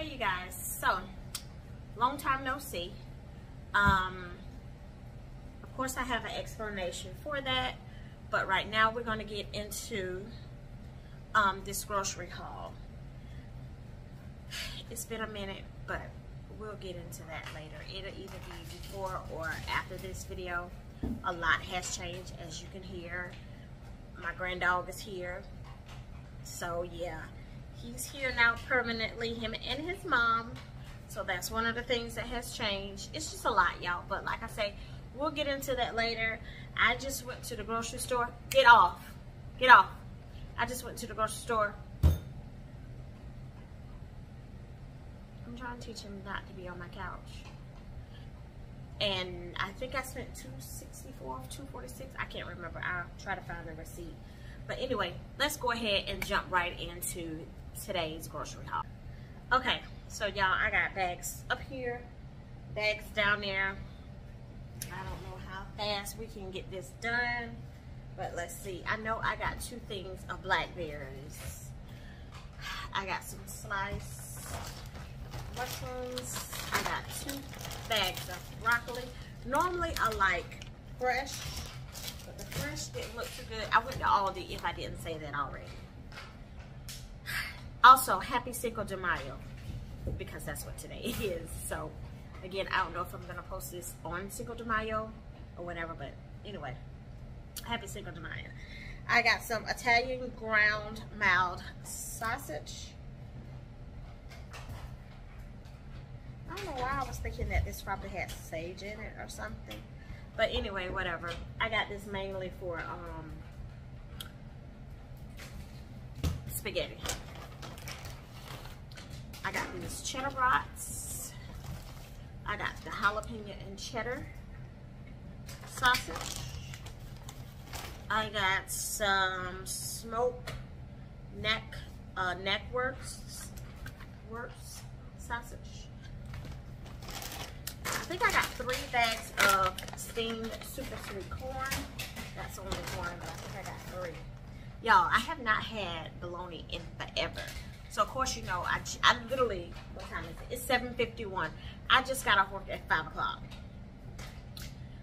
Hey you guys, so long time no see. Um, of course I have an explanation for that, but right now we're gonna get into um, this grocery haul. It's been a minute, but we'll get into that later. It'll either be before or after this video. A lot has changed, as you can hear. My grand dog is here. So yeah, he's here now permanently, him and his mom. So that's one of the things that has changed. It's just a lot, y'all. But like I say, we'll get into that later. I just went to the grocery store. Get off. Get off. I just went to the grocery store. I'm trying to teach him not to be on my couch. And I think I spent 264 246 I can't remember. I'll try to find the receipt. But anyway, let's go ahead and jump right into today's grocery haul. Okay, so y'all, I got bags up here, bags down there. I don't know how fast we can get this done, but let's see. I know I got two things of blackberries. I got some sliced mushrooms. I got two bags of broccoli. Normally I like fresh, but the fresh didn't look too good. I went to Aldi if I didn't say that already. Also, happy Cinco de Mayo because that's what today is. So, again, I don't know if I'm going to post this on Cinco de Mayo or whatever, but anyway, happy Cinco de Mayo. I got some Italian ground mild sausage. I don't know why I was thinking that this probably had sage in it or something. But anyway, whatever. I got this mainly for um, spaghetti. I got these cheddar brats. I got the jalapeno and cheddar sausage. I got some smoked neck uh, neck works works sausage. I think I got three bags of steamed super sweet corn. That's only one, but I think I got three. Y'all, I have not had bologna in forever. So of course you know I, I literally what time is it? It's 7:51. I just got off work at five o'clock.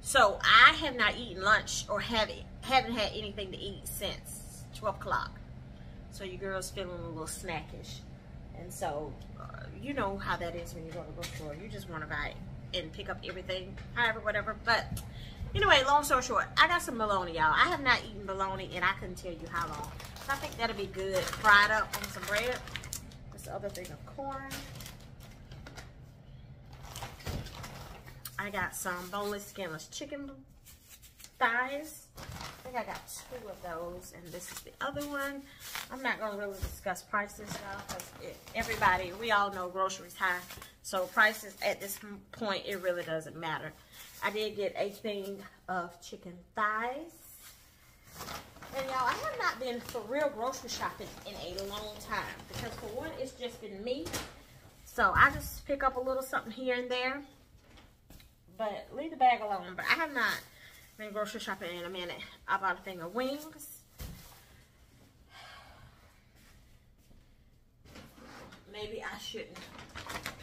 So I have not eaten lunch or have haven't had anything to eat since 12 o'clock. So you girls feeling a little snackish, and so uh, you know how that is when you go to the store. You just want to buy and pick up everything, however, whatever. But anyway, long story short, I got some bologna, y'all. I have not eaten bologna, and I couldn't tell you how long. I think that'll be good fried up on some bread. This other thing of corn. I got some boneless, skinless chicken thighs. I think I got two of those, and this is the other one. I'm not going to really discuss prices, y'all, because everybody, we all know groceries high. So prices at this point, it really doesn't matter. I did get a thing of chicken thighs. And y'all, I have not been for real grocery shopping in a long time. Because for one, it's just been me. So I just pick up a little something here and there. But leave the bag alone. But I have not been grocery shopping in a minute. I bought a thing of wings. Maybe I shouldn't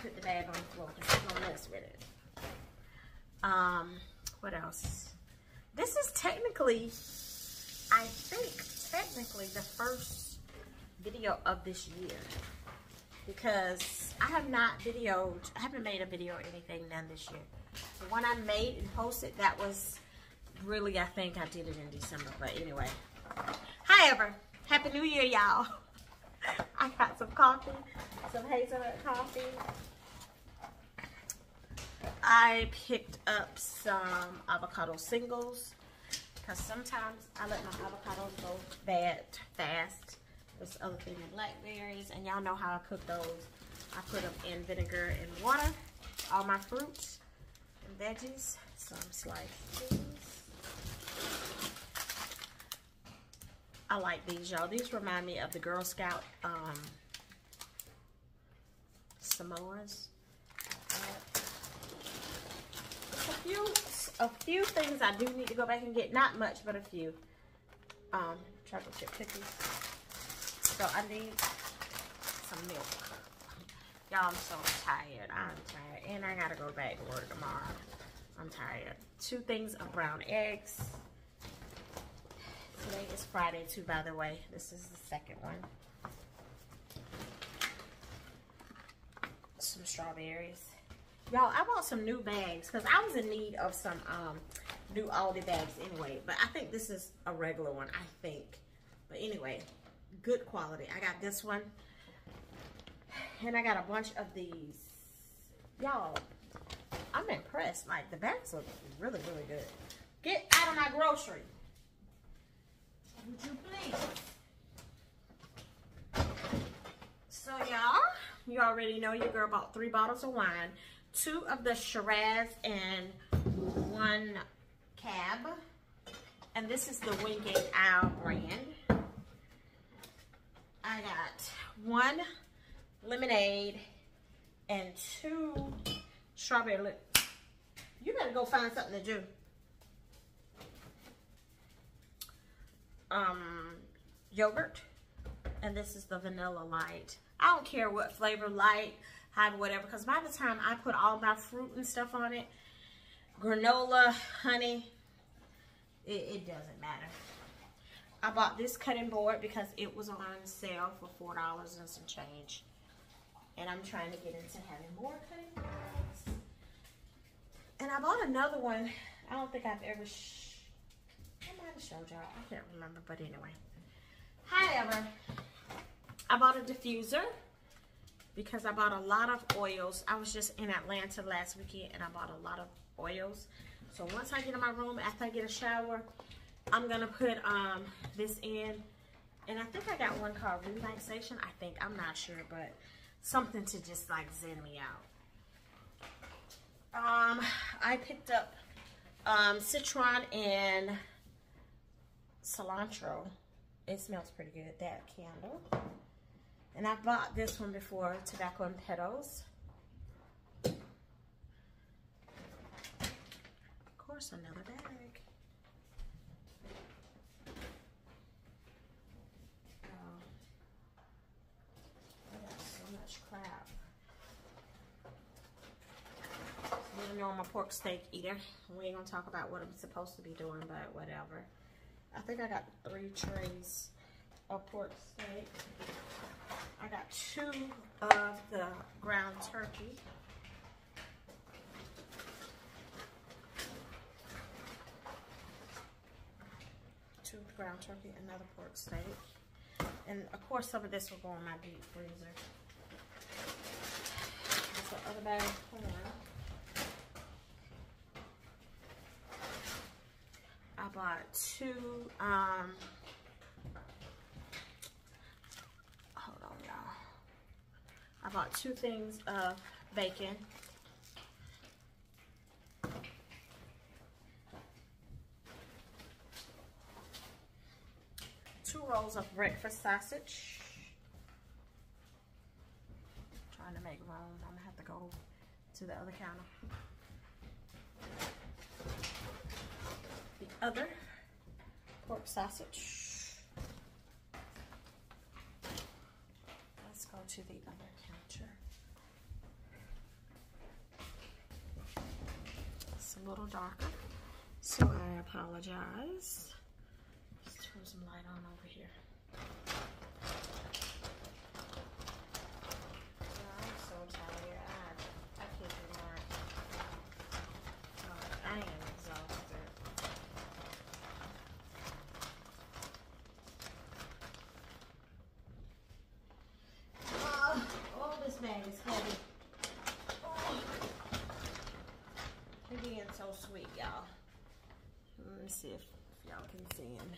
put the bag on the floor because I'm going to mess with it. Um, what else? This is technically I think technically the first video of this year because I have not videoed, I haven't made a video or anything done this year. The one I made and posted, that was really, I think I did it in December, but anyway. However, Happy New Year, y'all. I got some coffee, some hazelnut coffee. I picked up some avocado singles because sometimes I let my avocados go bad fast. This other thing of blackberries, and y'all know how I cook those. I put them in vinegar and water. All my fruits and veggies. Some sliced cheese. I like these, y'all. These remind me of the Girl Scout um, Samoas. a few a few things I do need to go back and get. Not much, but a few. Um, chocolate chip cookies. So I need some milk. Y'all, I'm so tired. I'm tired. And I gotta go back to work tomorrow. I'm tired. Two things of brown eggs. Today is Friday too, by the way. This is the second one. Some strawberries. Y'all, I bought some new bags because I was in need of some um, new Aldi bags anyway. But I think this is a regular one, I think. But anyway, good quality. I got this one. And I got a bunch of these. Y'all, I'm impressed. Like, the bags look really, really good. Get out of my grocery. Would you please? So, y'all, you already know your girl bought three bottles of wine, two of the Shiraz, and one cab. And this is the Winking Owl brand. I got one lemonade and two strawberry lip. You better go find something to do. Um, yogurt. And this is the vanilla light. I don't care what flavor, light, hot, whatever. Because by the time I put all my fruit and stuff on it, granola, honey, it, it doesn't matter. I bought this cutting board because it was on sale for $4 and some change. And I'm trying to get into having more cutting boards. And I bought another one. I don't think I've ever, Showed y'all. I can't remember, but anyway. However, I bought a diffuser because I bought a lot of oils. I was just in Atlanta last weekend and I bought a lot of oils. So once I get in my room, after I get a shower, I'm gonna put um, this in. And I think I got one called Relaxation. I think, I'm not sure, but something to just like zen me out. Um, I picked up um, citron and cilantro. It smells pretty good, that candle. And I bought this one before, Tobacco and Petals. Of course, another bag. Oh, so much crap. Know I'm a pork steak eater. We ain't gonna talk about what I'm supposed to be doing, but whatever. I think I got three trays of pork steak. I got two of the ground turkey. Two ground turkey, another pork steak. And of course some of this will go in my deep freezer. There's the other bag of corn. I bought two um, I bought two things of bacon. Two rolls of breakfast sausage. trying to make room. I'm gonna have to go to the other counter. Other pork sausage. Let's go to the other counter. It's a little darker. So I apologize. Let's turn some light on over here. I'm so tired. I, I can't do I am exhausted. oh, this bag is heavy. so sweet, y'all. Let me see if, if y'all can see him.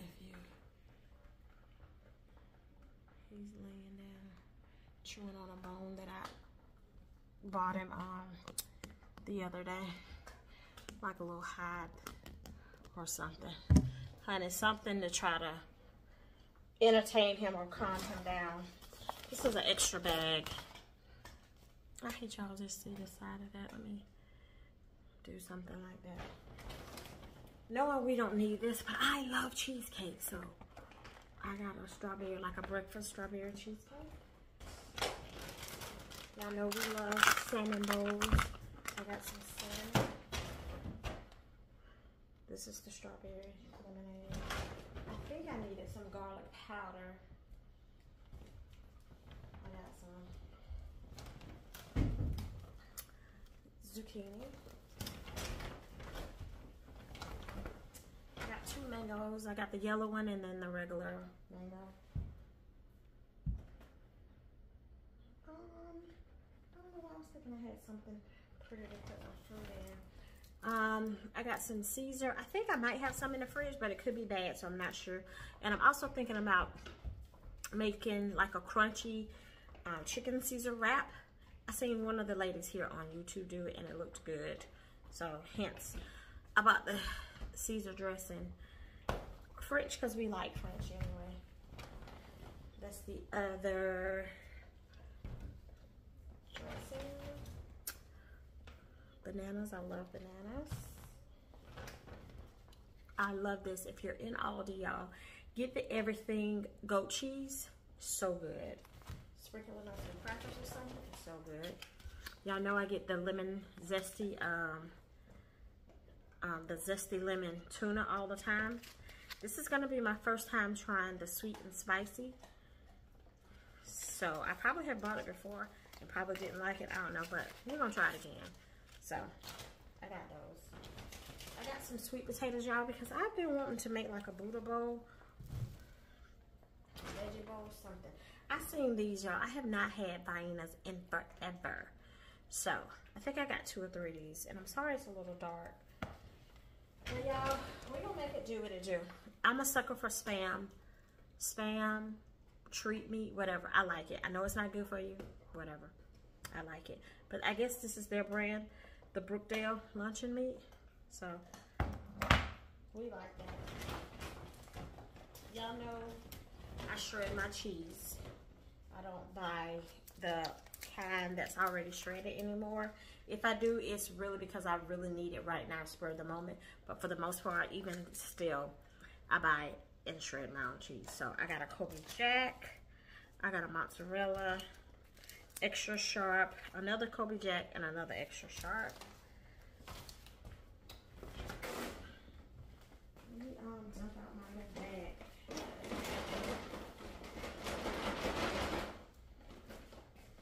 If you, he's laying down, chewing on a bone that I bought him um the other day, like a little hide or something. Honey, something to try to entertain him or calm him down. This is an extra bag. I hate y'all just see the side of that. Let me do something like that. Knowing we don't need this, but I love cheesecake, so I got a strawberry, like a breakfast strawberry cheesecake. Y'all know we love salmon bowls. I got some salmon. This is the strawberry lemonade. I think I needed some garlic powder. I got some zucchini. I got two mangoes. I got the yellow one and then the regular mango. Um, I don't know why I was thinking I had something pretty to put my fruit in. Um, I got some Caesar. I think I might have some in the fridge, but it could be bad, so I'm not sure. And I'm also thinking about making like a crunchy um, chicken Caesar wrap. I seen one of the ladies here on YouTube do it, and it looked good. So, hence, I bought the Caesar dressing. French, because we like French anyway. That's the other dressing bananas. I love bananas. I love this. If you're in Aldi, y'all, get the everything goat cheese. So good. Sprinkling on some crackers or something. So good. Y'all know I get the lemon zesty, um, um, the zesty lemon tuna all the time. This is going to be my first time trying the sweet and spicy. So I probably have bought it before and probably didn't like it. I don't know, but we're going to try it again. So, I got those. I got some sweet potatoes, y'all, because I've been wanting to make like a Buddha bowl. Veggie bowl, something. I seen these, y'all. I have not had Viennas in forever. So, I think I got two or three of these. And I'm sorry it's a little dark. But y'all, going to make it do what it do. I'm a sucker for Spam. Spam, treat me, whatever. I like it. I know it's not good for you. Whatever. I like it. But I guess this is their brand the Brookdale luncheon meat. So we like that. Y'all know I shred my cheese. I don't buy the kind that's already shredded anymore. If I do, it's really because I really need it right now, spur of the moment. But for the most part, even still, I buy my own cheese. So I got a Colby Jack. I got a mozzarella extra sharp, another Colby Jack, and another extra sharp. Um.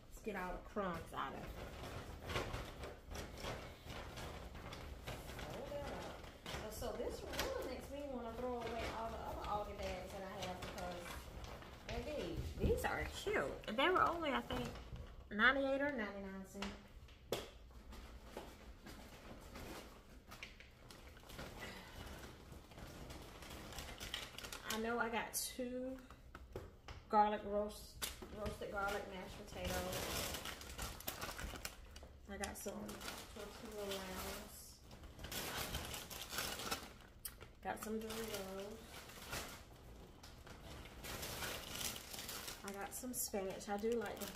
Let's get all the crumbs out of it. So this to throw away all the other bags that I have because these are cute. They were only, I think, 98 or 99 cents. I know I got two garlic roast, roasted garlic mashed potatoes. I got some tortilla rounds. Got some Doritos. I got some spinach. I do like the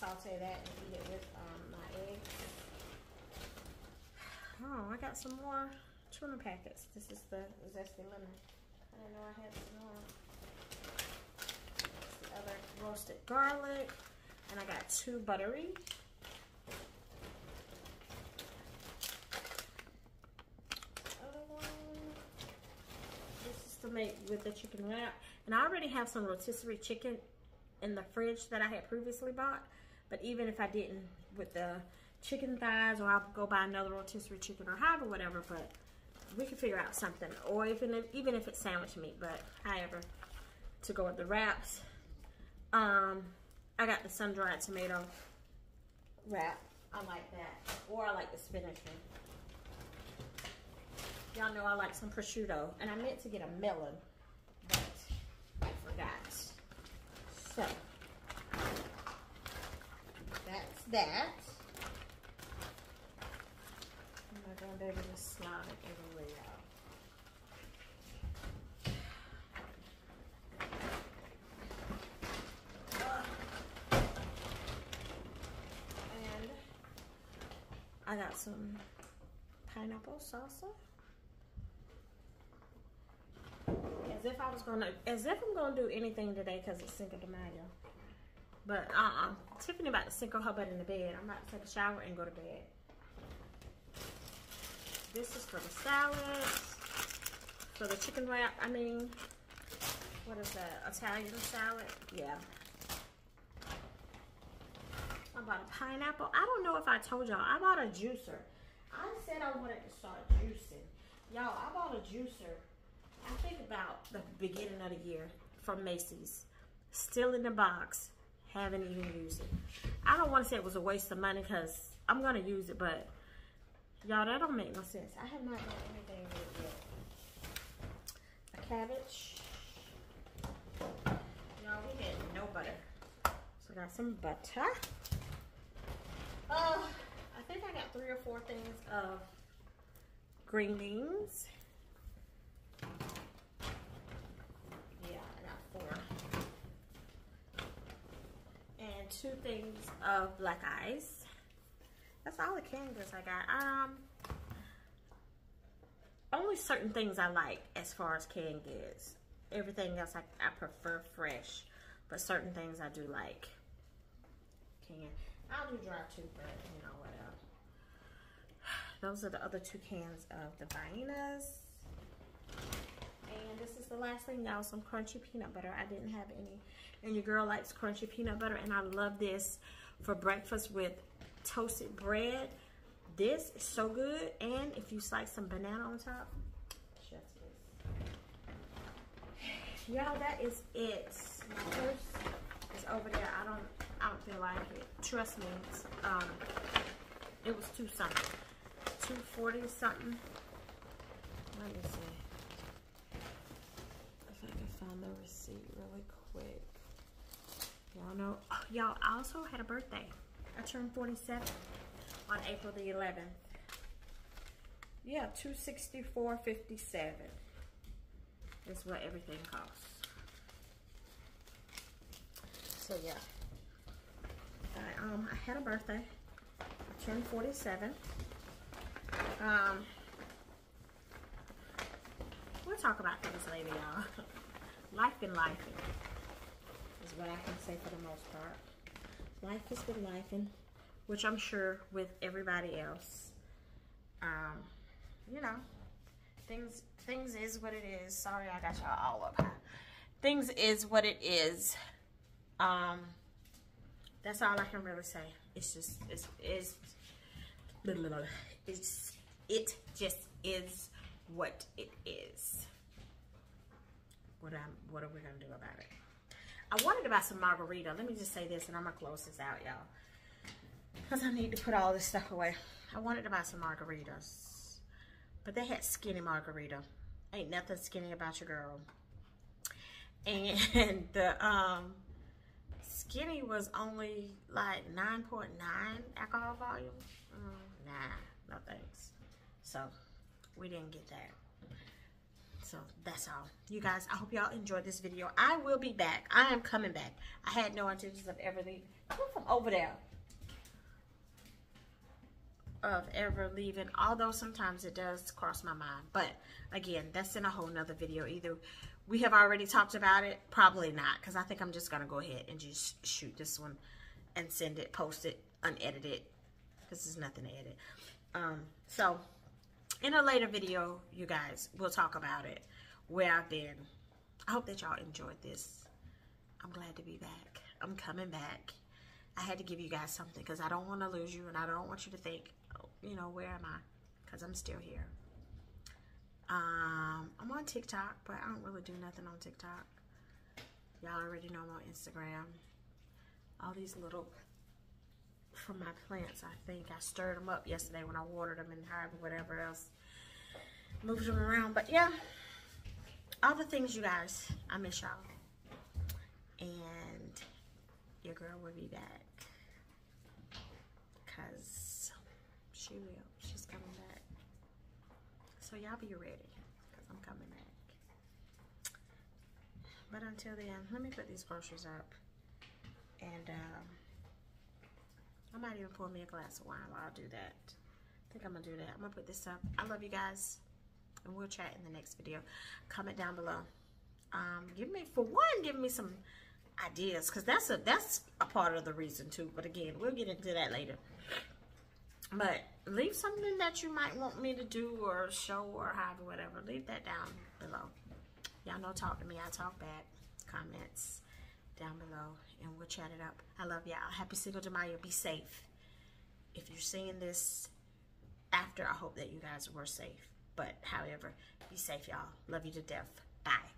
saute that and eat it with um, my eggs. Oh, I got some more tuna packets. This is the zesty lemon. I didn't know I had some more. The other roasted garlic. And I got two buttery. Other one. This is to make with the chicken wrap. And I already have some rotisserie chicken in the fridge that I had previously bought. But even if I didn't with the chicken thighs or I'll go buy another rotisserie chicken or however, whatever, but we can figure out something. Or even if, even if it's sandwich meat, but however, to go with the wraps. Um, I got the sun-dried tomato wrap. I like that. Or I like the spinach one. Y'all know I like some prosciutto. And I meant to get a melon, but I forgot. So, that's that. I'm not going to be able to slide it everywhere, y'all. And I got some pineapple salsa. And As if I was gonna, as if I'm gonna do anything today because it's Cinco de Mayo. But uh-uh. Tiffany about to Cinco her butt in the bed. I'm about to take a shower and go to bed. This is for the salad, For the chicken wrap, I mean, what is that? Italian salad? Yeah. I bought a pineapple. I don't know if I told y'all. I bought a juicer. I said I wanted to start juicing. Y'all, I bought a juicer. Think about the beginning of the year from Macy's. Still in the box. Haven't even used it. I don't want to say it was a waste of money because I'm going to use it, but y'all, that don't make no sense. I have not done anything with it yet. A cabbage. Y'all, we had no butter. So I got some butter. Uh, I think I got three or four things of green beans. Yeah, I got four. Two things of black eyes. That's all the goods I got. Um, only certain things I like as far as goods. Everything else I, I prefer fresh, but certain things I do like canned. I'll do dry too, but you know, whatever. Those are the other two cans of the Viennas. And this is the last thing, y'all, some crunchy peanut butter. I didn't have any. And your girl likes crunchy peanut butter, and I love this for breakfast with toasted bread. This is so good. And if you slice some banana on top, chef's Y'all, that is it. My purse is over there. I don't I don't feel like it. Trust me, um, it was two something. 240 something. Let me see. Find the receipt really quick. Y'all know, oh, y'all also had a birthday. I turned 47 on April the 11th. Yeah, 264.57 is what everything costs. So yeah. I, um, I had a birthday. I turned 47. Um, we'll talk about things later, y'all. life been life is what I can say for the most part. Life has been life, which I'm sure with everybody else. Um, you know, things things is what it is. Sorry, I got y'all all up high. Things is what it is. Um, that's all I can really say. It's just, it's, it's, it's, it just is what it is. What I'm, what are we gonna do about it? I wanted to buy some margarita. Let me just say this, and I'm gonna close this out, y'all, because I need to put all this stuff away. I wanted to buy some margaritas, but they had skinny margarita. Ain't nothing skinny about your girl. And the um Skinny was only like 9.9 alcohol volume. Mm, nah, no thanks. So we didn't get that. So that's all. You guys, I hope y'all enjoyed this video. I will be back. I am coming back. I had no intentions of ever leaving. Come from over there. Of ever leaving. Although sometimes it does cross my mind. But again, that's in a whole nother video. Either we have already talked about it. Probably not, because I think I'm just going to go ahead and just shoot this one and send it, post it, unedited, because there's nothing to edit. Um, so, in a later video, you guys, we'll talk about it, where I've been. I hope that y'all enjoyed this. I'm glad to be back. I'm coming back. I had to give you guys something because I don't want to lose you and I don't want you to think, oh, you know, where am I? Because I'm still here. Um, I'm on TikTok, but I don't really do nothing on TikTok. Y'all already know I'm on Instagram. All these little, from my plants, I think. I stirred them up yesterday when I watered them and however, whatever else. Moved them around. But yeah, all the things, you guys. I miss y'all. And your girl will be back. Because she will. She's coming back. So y'all be ready because I'm coming back. But until then, let me put these groceries up. And um, I might even pour me a glass of wine while I do that. I think I'm going to do that. I'm going to put this up. I love you guys. And we'll chat in the next video. Comment down below. Um, give me for one, give me some ideas because that's a that's a part of the reason too. But again, we'll get into that later. But leave something that you might want me to do or show or have or whatever. Leave that down below. Y'all know talk to me. I talk back. Comments down below and we'll chat it up. I love y'all. Happy Cinco de Mayo. Be safe. If you're seeing this after, I hope that you guys were safe. But however, be safe, y'all. Love you to death. Bye.